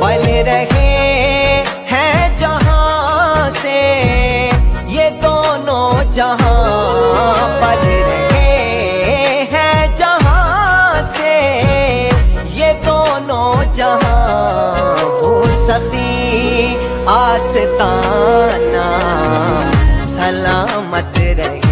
पल रहे हैं जहाँ से। ये दोनों जहाँ पल रहे हैं जहाँ से। ये दोनों जहाँ वो सभी आस्ताना सलामत रहे।